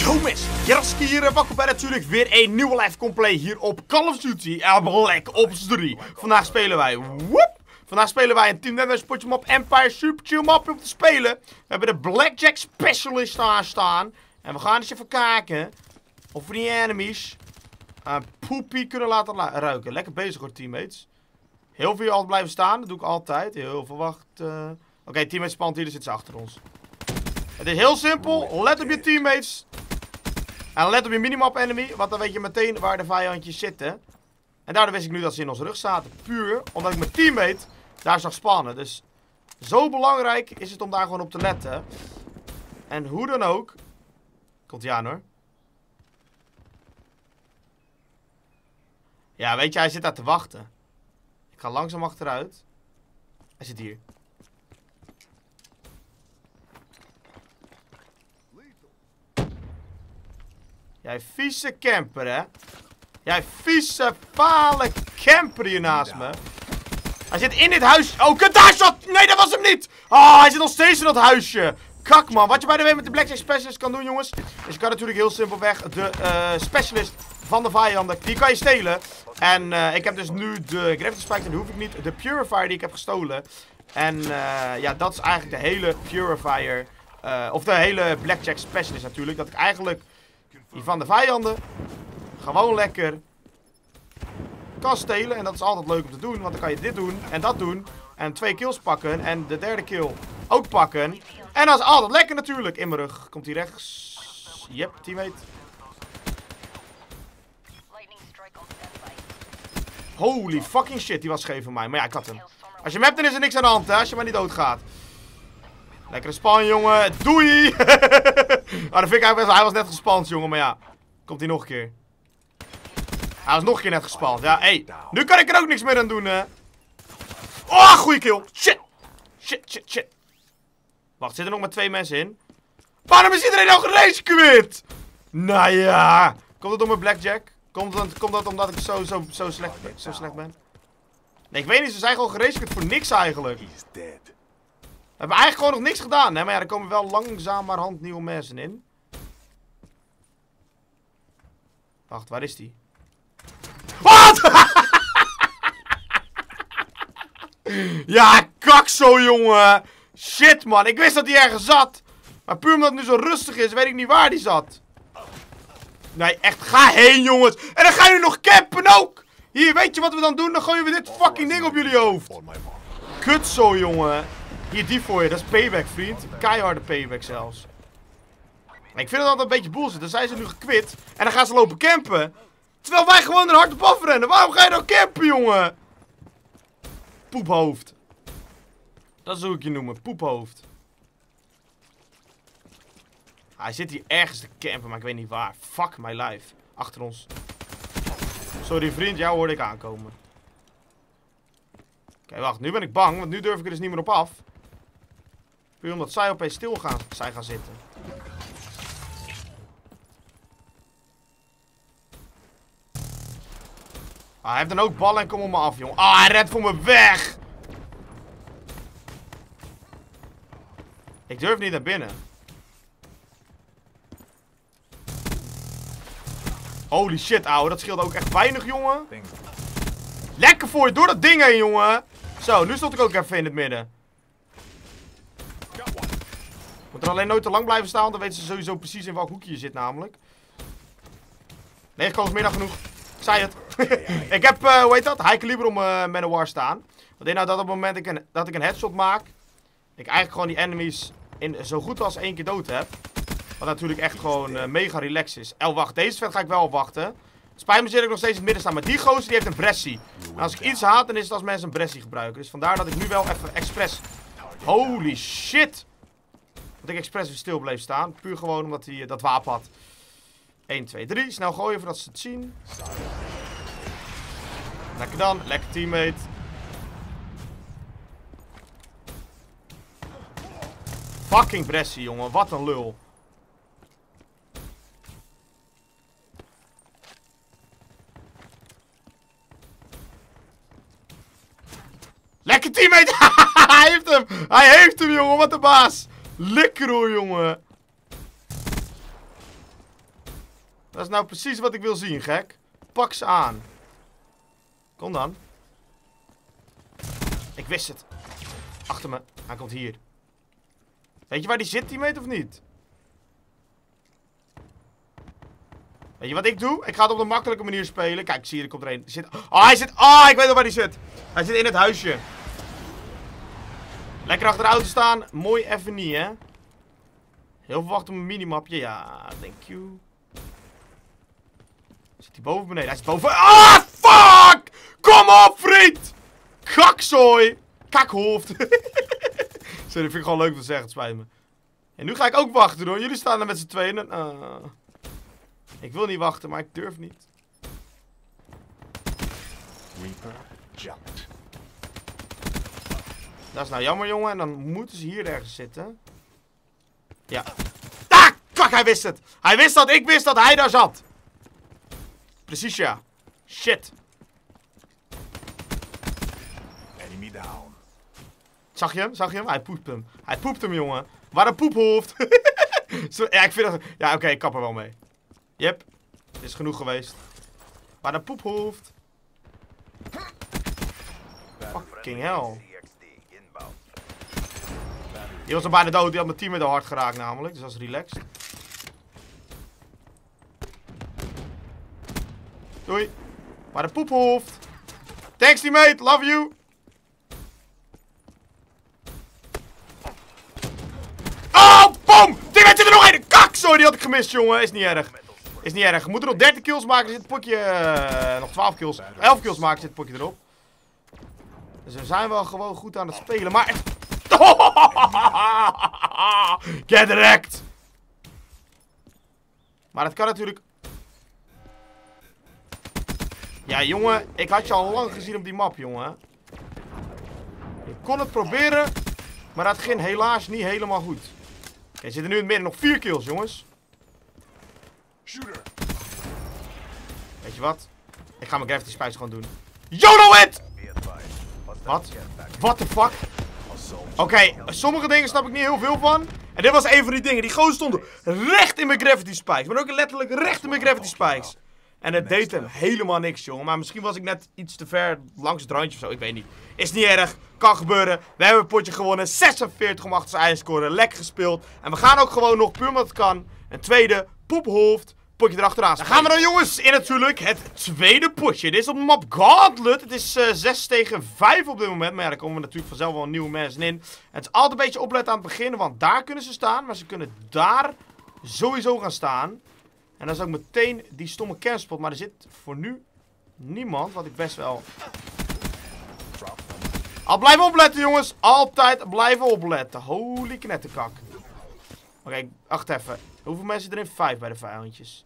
Yo mensen, hier en welkom bij natuurlijk weer een nieuwe live complay hier op Call of Duty en Black Ops 3. Vandaag spelen wij, woep, vandaag spelen wij een Team Netherlands potje map Empire Super Chill map om te spelen. We hebben de Blackjack Specialist aanstaan en we gaan eens even kijken of we die enemies een poepie kunnen laten ruiken. Lekker bezig hoor teammates. Heel veel altijd blijven staan, dat doe ik altijd. Heel veel wacht. Oké, okay, teammates spant hier, er zitten ze achter ons. Het is heel simpel, let op je teammates. En let op je minimap enemy, want dan weet je meteen waar de vijandjes zitten. En daardoor wist ik nu dat ze in onze rug zaten. Puur omdat ik mijn teammate daar zag spannen. Dus zo belangrijk is het om daar gewoon op te letten. En hoe dan ook. Komt hij aan hoor. Ja, weet je, hij zit daar te wachten. Ik ga langzaam achteruit. Hij zit hier. Jij vieze camper, hè? Jij vieze, fale camper hier naast me. Hij zit in dit huis. Oh, kut, daar zat! Nee, dat was hem niet! Oh, hij zit nog steeds in dat huisje. Kak, man. Wat je bij de way met de Blackjack Specialist kan doen, jongens. Is je kan natuurlijk heel simpelweg de uh, specialist van de vijanden, die kan je stelen. En uh, ik heb dus nu de Gravity Spike, en die hoef ik niet. De Purifier die ik heb gestolen. En uh, ja, dat is eigenlijk de hele Purifier. of de hele Blackjack Specialist natuurlijk. Dat ik eigenlijk die van de vijanden gewoon lekker kan stelen. En dat is altijd leuk om te doen, want dan kan je dit doen en dat doen. En twee kills pakken en de derde kill ook pakken. En dat is altijd lekker natuurlijk. In mijn rug. Komt hij rechts. Yep, teammate. Holy fucking shit, die was scheef van mij. Maar ja, ik had hem. Als je hem hebt, dan is er niks aan de hand. Als je maar niet doodgaat. Lekkere span, jongen. Doei! ah, dat vind ik eigenlijk best Hij was net gespand, jongen. Maar ja, komt hij nog een keer. Hij was nog een keer net gespand. Ja, hé. Hey. Nu kan ik er ook niks meer aan doen, hè. Oh, goeie kill. Shit. Shit, shit, shit. Wacht, zitten er nog maar twee mensen in? Waarom is iedereen nou geresecueerd? Nou ja. Komt het door mijn blackjack? Komt dat, komt dat omdat ik zo, zo, zo, slecht, zo slecht ben? Nee, ik weet niet. Ze zijn gewoon geresecueerd voor niks eigenlijk. He's dead. We hebben eigenlijk gewoon nog niks gedaan. Hè? Maar ja, er komen wel langzamerhand nieuwe mensen in. Wacht, waar is die? Wat? ja, kak zo, jongen. Shit, man. Ik wist dat hij ergens zat. Maar puur omdat het nu zo rustig is, weet ik niet waar die zat. Nee, echt, ga heen, jongens. En dan ga je nog campen ook. Hier, weet je wat we dan doen? Dan gooien we dit fucking ding op jullie hoofd. Kut zo, jongen. Hier, die voor je. Dat is payback, vriend. Keiharde payback zelfs. Ik vind het altijd een beetje bullshit. Dan zijn ze nu gekwit. En dan gaan ze lopen campen. Terwijl wij gewoon er hard op afrennen. Waarom ga je nou campen, jongen? Poephoofd. Dat hoe ik je noemen. Poephoofd. Hij zit hier ergens te campen, maar ik weet niet waar. Fuck my life. Achter ons. Sorry vriend, jou hoorde ik aankomen. Oké, wacht. Nu ben ik bang, want nu durf ik er dus niet meer op af. Puur omdat zij opeens stil gaan, zijn gaan zitten. Ah, hij heeft dan ook ballen en kom op me af, jongen. Ah, hij redt voor me weg! Ik durf niet naar binnen. Holy shit, ouwe. Dat scheelt ook echt weinig, jongen. Lekker voor je. Door dat ding heen, jongen. Zo, nu stond ik ook even in het midden. Moet er alleen nooit te lang blijven staan, dan weten ze sowieso precies in welk hoekje je zit namelijk. Nee, gewoon middag genoeg. Ik zei het. ik heb, uh, hoe heet dat? High caliber om uh, staan. Wat inhoudt dat op het moment ik een, dat ik een headshot maak, ik eigenlijk gewoon die enemies in, zo goed als één keer dood heb. Wat natuurlijk echt gewoon uh, mega relaxed is. El, wacht. Deze vet ga ik wel wachten. Spijt me zit ik nog steeds in het midden staan. Maar die gozer die heeft een bressie. En als ik iets haat, dan is het als mensen een bressie gebruiken. Dus vandaar dat ik nu wel even expres... Holy shit! Dat ik expres weer stil bleef staan. Puur gewoon omdat hij eh, dat wapen had. 1, 2, 3. Snel gooien voordat ze het zien. Lekker dan. Lekker teammate. Fucking Bressie, jongen. Wat een lul. Lekker teammate! Hij heeft hem! Hij heeft hem, jongen! Wat een baas! Lekker hoor, jongen! Dat is nou precies wat ik wil zien, gek. Pak ze aan. Kom dan. Ik wist het. Achter me. Hij komt hier. Weet je waar die zit, teammate, of niet? Weet je wat ik doe? Ik ga het op de makkelijke manier spelen. Kijk, zie je, er komt er een. Zit... Oh, hij zit... Oh, ik weet al waar hij zit. Hij zit in het huisje. Lekker achter de auto staan. Mooi even niet, hè? Heel veel wachten op een minimapje. Ja, thank you. Zit hij boven beneden? Hij zit boven... Ah, fuck! Kom op, vriend! Kakzooi! Kakhoofd. Sorry, vind ik gewoon leuk om te zeggen. Het spijt me. En nu ga ik ook wachten, hoor. Jullie staan er met z'n tweeën. Uh, ik wil niet wachten, maar ik durf niet. Reaper jumped. Dat is nou jammer, jongen. En dan moeten ze hier ergens zitten. Ja. Ah, kak, hij wist het. Hij wist dat ik wist dat hij daar zat. Precies, ja. Shit. Enemy down. Zag je hem? Zag je hem? Hij poept hem. Hij poept hem, jongen. Waar een poephoofd. ja, ik vind dat... Ja, oké, okay, ik kap er wel mee. Yep. Is genoeg geweest. Waar een poephoofd. Fucking hell. Die was al bijna dood. Die had mijn team met de hard geraakt namelijk. Dus dat is relaxed. Doei. Maar de poephoofd. Thanks teammate. Love you. Oh, boom. Teammate zit er nog een. Kak. Sorry, die had ik gemist, jongen. Is niet erg. Is niet erg. We moeten nog 30 kills maken. Zit het potje... Uh, nog 12 kills. 11 kills maken. Zit het potje erop. Dus we zijn wel gewoon goed aan het spelen. Maar... Get wrecked! Maar het kan natuurlijk... Ja, jongen. Ik had je al lang gezien op die map, jongen. Je kon het proberen. Maar dat ging helaas niet helemaal goed. Oké, er zitten nu in het midden nog vier kills, jongens. Shooter. Weet je wat? Ik ga mijn Gravity Spice gewoon doen. YOLO it! Wat? What the fuck? Oké, sommige dingen snap ik niet heel veel van. En dit was een van die dingen. Die gozer stond recht in mijn Gravity Spikes. Maar ook letterlijk recht in mijn Gravity Spikes. En het deed hem helemaal niks, jongen. Maar misschien was ik net iets te ver langs het randje of zo. Ik weet niet. Is niet erg. Kan gebeuren. We hebben een potje gewonnen. 46 om achter zijn eigen scoren. Lekker gespeeld. En we gaan ook gewoon nog, puur omdat het kan, een tweede poephoofd potje erachteraan Dan gaan we dan jongens in natuurlijk het tweede potje. Dit is op map Gauntlet. Het is uh, eh, 6 tegen 5 op dit moment. Maar ja, daar komen we natuurlijk vanzelf wel nieuwe mensen in. Het is altijd een beetje opletten aan het begin. Want daar kunnen ze staan. Maar ze kunnen daar sowieso gaan staan. En dan is ook meteen die stomme kernspot. Maar er zit voor nu niemand. Wat ik best wel... Al blijven opletten jongens. Altijd blijven opletten. Holy knetterkak. Oké, okay, wacht even. Hoeveel mensen erin? Vijf bij de vijandjes.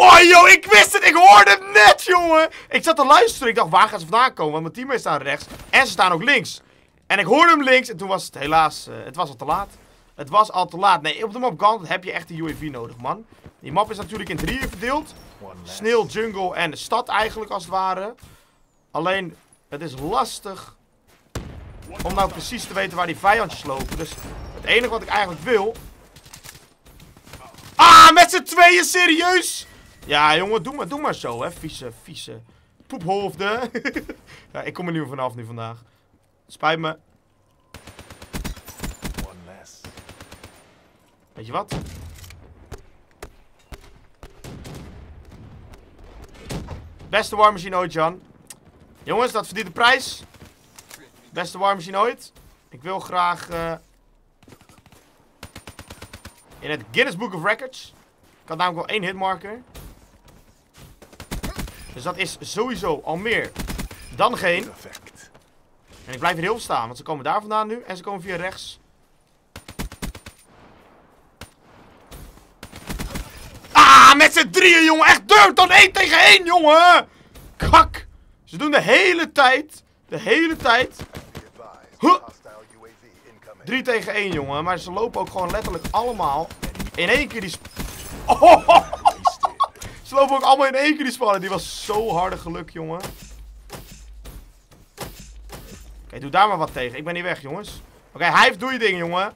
Oh, joh, ik wist het. Ik hoorde het net, jongen. Ik zat te luisteren. Ik dacht, waar gaan ze vandaan komen? Want mijn teammates staan rechts. En ze staan ook links. En ik hoorde hem links. En toen was het helaas... Uh, het was al te laat. Het was al te laat. Nee, op de map Gauntlet heb je echt een UAV nodig, man. Die map is natuurlijk in drieën verdeeld. Sneeuw, jungle en stad eigenlijk, als het ware. Alleen, het is lastig om nou precies te weten waar die vijandjes lopen. Dus het enige wat ik eigenlijk wil... Ah, met z'n tweeën, serieus? Ja, jongen, doe maar, doe maar zo, hè. Vieze, vieze poephoofden. ja, ik kom er meer vanaf nu vandaag. Spijt me. Weet je wat? Beste warmachine ooit, Jan. Jongens, dat verdient de prijs. Beste warmachine ooit. Ik wil graag... Uh, in het Guinness Book of Records. Ik had namelijk wel één hitmarker. Dus dat is sowieso al meer dan geen. En ik blijf hier heel staan, want ze komen daar vandaan nu. En ze komen via rechts. Ah, met z'n drieën, jongen. Echt durf dan één tegen één, jongen. Kak. Ze doen de hele tijd, de hele tijd. Huh. 3 tegen 1, jongen. Maar ze lopen ook gewoon letterlijk allemaal in één keer die... Oh, lopen ook allemaal in één keer die spannen. Die was zo harde geluk, jongen. Oké, doe daar maar wat tegen. Ik ben niet weg, jongens. Oké, okay, Hive, doe je ding, jongen.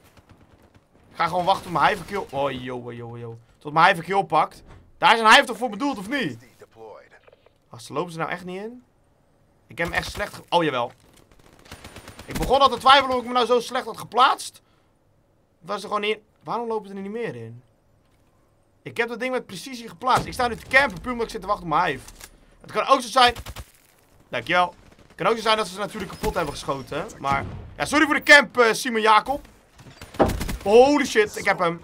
Ga gewoon wachten op mijn Hive kill. Oh, yo, yo, yo. Tot mijn hijf kill pakt. Daar is een hijf toch voor bedoeld, of niet? Als lopen ze nou echt niet in? Ik heb hem echt slecht... Oh, jawel. Ik begon al te twijfelen of ik me nou zo slecht had geplaatst. Was er gewoon niet... Waarom lopen ze er niet meer in? Ik heb dat ding met precisie geplaatst. Ik sta nu te campen puur omdat ik zit te wachten op mijn hive. Het kan ook zo zijn... Dankjewel. Het kan ook zo zijn dat ze ze natuurlijk kapot hebben geschoten. Maar... Ja, sorry voor de camp, uh, Simon Jacob. Holy shit, ik heb hem.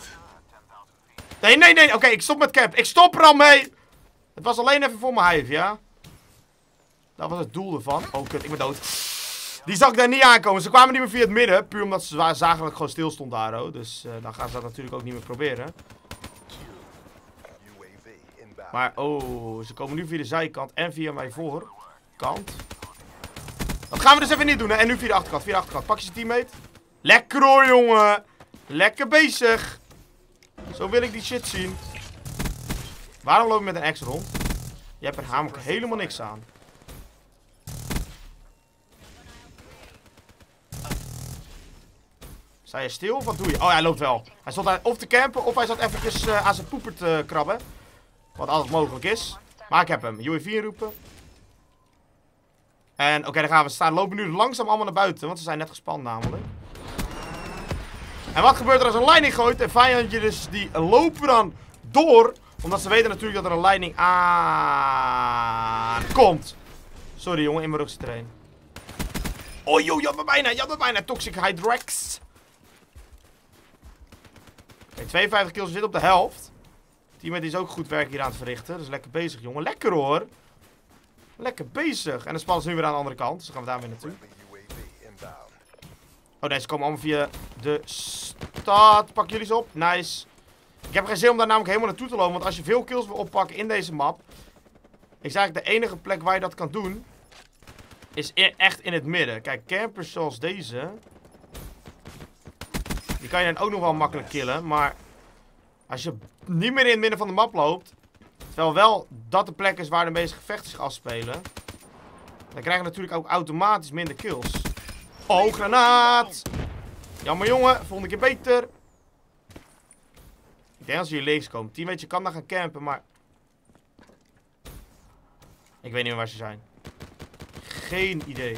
Nee, nee, nee. Oké, ik stop met camp. Ik stop er al mee. Het was alleen even voor mijn hive, ja? Dat was het doel ervan. Oh, kut, ik ben dood. Die zag ik daar niet aankomen. Ze kwamen niet meer via het midden. Puur omdat ze zagen dat ik gewoon stil stond daar. Oh. Dus uh, dan gaan ze dat natuurlijk ook niet meer proberen. Maar, oh, ze komen nu via de zijkant en via mijn voorkant. Dat gaan we dus even niet doen, hè. En nu via de achterkant, via de achterkant. Pak je zijn teammate. Lekker hoor, jongen. Lekker bezig. Zo wil ik die shit zien. Waarom loop je met een X rond? Je hebt er namelijk helemaal niks aan. Sta je stil wat doe je? Oh, hij loopt wel. Hij stond daar of te campen of hij zat eventjes uh, aan zijn poeper te krabben. Wat altijd mogelijk is. Maar ik heb hem. UAV inroepen. En oké, dan gaan we staan. Lopen nu langzaam allemaal naar buiten. Want ze zijn net gespannen namelijk. En wat gebeurt er als een leiding gooit? En vijandje die lopen dan door. Omdat ze weten natuurlijk dat er een leiding aankomt. Sorry jongen, in mijn rug zit er Oh joh, je bijna, je had bijna. Toxic Hydrex. Oké, 52 kills zit op de helft. Teammate is ook goed werk hier aan het verrichten. Dus lekker bezig jongen. Lekker hoor. Lekker bezig. En de spannen ze nu weer aan de andere kant. Dus dan gaan we daar weer naartoe. Oh nee, ze komen allemaal via de stad. Pak jullie ze op. Nice. Ik heb geen zin om daar namelijk helemaal naartoe te lopen. Want als je veel kills wil oppakken in deze map. Is eigenlijk de enige plek waar je dat kan doen. Is echt in het midden. Kijk, campers zoals deze. Die kan je dan ook nog wel makkelijk killen. Maar als je niet meer in het midden van de map loopt. Terwijl wel dat de plek is waar de meeste gevechten zich afspelen. Dan krijg je natuurlijk ook automatisch minder kills. Oh, granaat! Jammer jongen, volgende keer beter. Ik denk als je hier links komt. Team weet je kan daar gaan campen, maar... Ik weet niet meer waar ze zijn. Geen idee.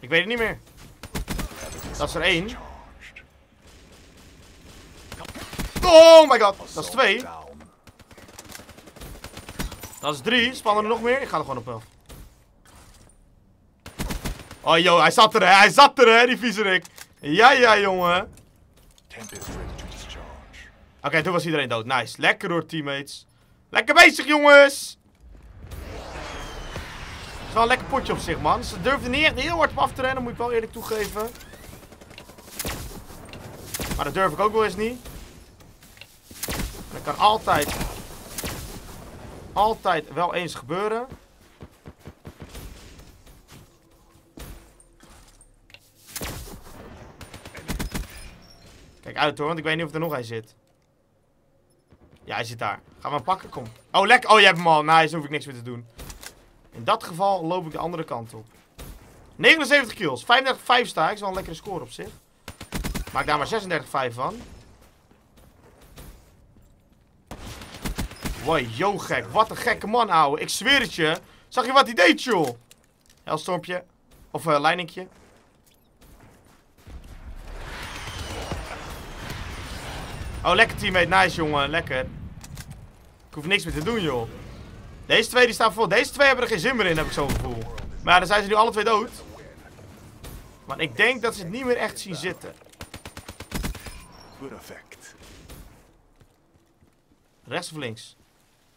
Ik weet het niet meer. Dat is er één. Oh my god. Dat is twee. Dat is drie. Spannen er nog meer? Ik ga er gewoon op af. Oh joh, hij zat er hè. Hij zat er hè, die viezerik. Ja, ja, jongen. Oké, okay, toen was iedereen dood. Nice. Lekker hoor, teammates. Lekker bezig, jongens. Het is wel een lekker potje op zich, man. Ze durfden niet echt heel hard op af te rennen, moet ik wel eerlijk toegeven. Maar dat durf ik ook wel eens niet. Dat kan altijd... Altijd wel eens gebeuren. Kijk uit hoor, want ik weet niet of er nog een zit. Ja, hij zit daar. We hem pakken? Kom. Oh, lekker. Oh, je hebt hem al. Nice, dan hoef ik niks meer te doen. In dat geval loop ik de andere kant op. 79 kills. 35-5 sta is wel een lekkere score op zich. Maak daar maar 36-5 van. Wow, yo gek. Wat een gekke man, ouwe. Ik zweer het je. Zag je wat hij deed, joh? Helstormpje. Of uh, leiningje. Oh, lekker teammate. Nice, jongen. Lekker. Ik hoef niks meer te doen, joh. Deze twee die staan voor. Deze twee hebben er geen zin meer in, heb ik zo'n gevoel. Maar ja, dan zijn ze nu alle twee dood. Maar ik denk dat ze het niet meer echt zien zitten. Good effect. Rechts of links?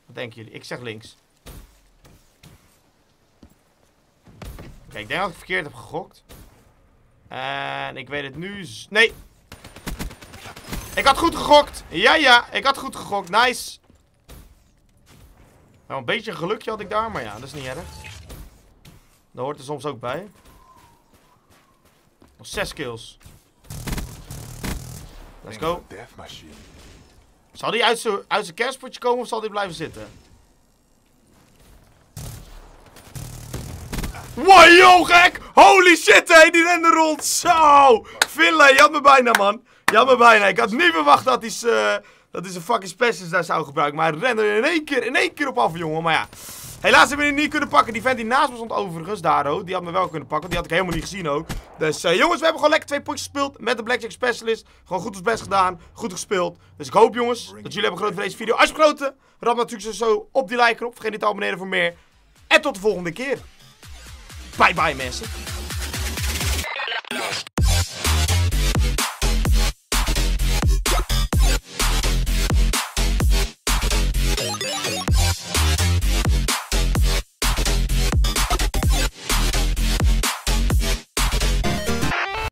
Wat denken jullie? Ik zeg links. Oké, ik denk dat ik verkeerd heb gegokt. En ik weet het nu... Nee! Ik had goed gegokt! Ja, ja, ik had goed gegokt. Nice! Nou, een beetje een gelukje had ik daar, maar ja, dat is niet erg. Dat hoort er soms ook bij. Nog zes kills. Let's go. Zal hij uit zijn uit kerstpotje komen of zal hij blijven zitten? Wow, yo, gek! Holy shit, hé, die rende rond. Zo! Had me bijna, man. Me bijna. Ik had niet verwacht dat hij uh, dat hij zijn fucking specials daar zou gebruiken. Maar hij rende in één keer, in één keer op af, jongen. Maar ja, helaas hebben we hem niet kunnen pakken. Die vent die naast me stond overigens, Daro, die had me wel kunnen pakken. Die had ik helemaal niet gezien ook. Dus uh, jongens, we hebben gewoon lekker twee potjes gespeeld met de Blackjack Specialist. Gewoon goed ons best gedaan, goed gespeeld. Dus ik hoop, jongens, dat jullie hebben genoten van deze video. Als je genoten, rap natuurlijk zo op die like knop. Vergeet niet te abonneren voor meer. En tot de volgende keer. Bye bye mensen.